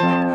Thank you.